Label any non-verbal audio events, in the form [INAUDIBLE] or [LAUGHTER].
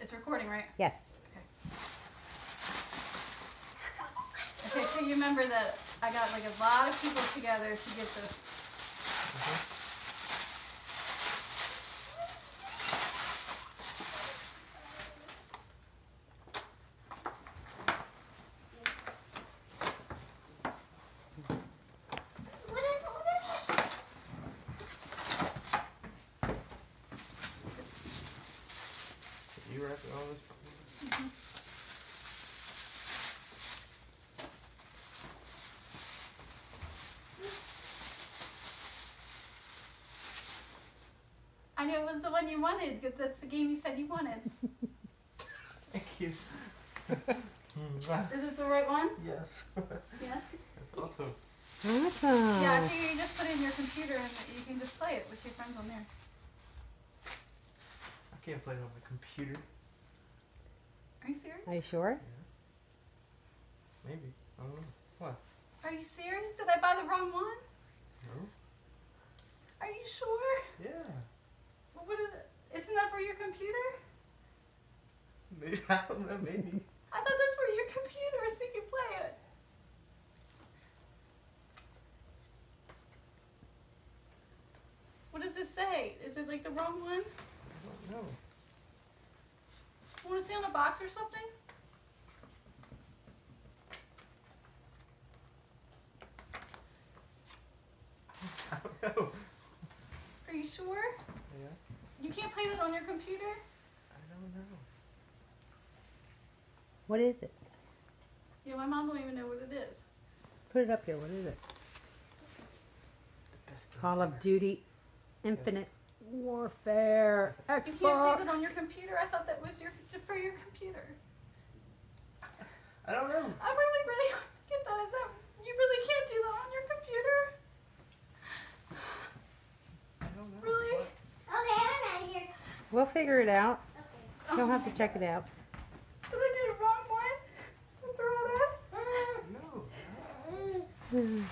It's recording, right? Yes. Okay, Okay, so you remember that I got like a lot of people together to get this. What mm-hmm. You wrapping all this? I knew it was the one you wanted because that's the game you said you wanted. [LAUGHS] Thank you. Is it the right one? yes. Yeah. That's awesome. Awesome. Yeah, I figure you just put it in your computer and you can just play it with your friends on there. I can't play it on my computer. Are you serious? Are you sure? Yeah. Maybe. I don't know. What? Are you serious? Did I buy the wrong one? No? Are you sure? Yeah. Well, What is it? Isn't that for your computer? Maybe. [LAUGHS] I don't know. Maybe. I thought that's for your computer so you can play it. What does it say? Is it like the wrong one? I don't know. Want to see on a box or something? [LAUGHS] I don't know. Are you sure? Yeah. You can't play that on your computer? I don't know. What is it? Yeah, my mom don't even know what it is. Put it up here. What is it? The best Call of. Duty Infinite Warfare Xbox. You can't leave it on your computer? I thought that was your for your computer. I don't know. I really, really get that. Is that you really can't do that on your computer? I don't know. Really? What? Okay, I'm out of here. We'll figure it out. Okay. You'll have to check it out. Did I do the wrong one? That's all that. No. Mm.